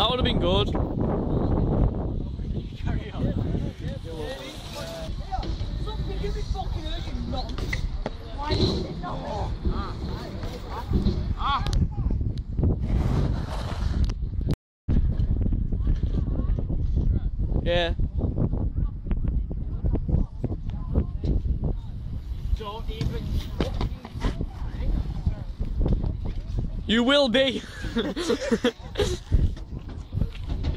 That would have been good. Yeah. You will be.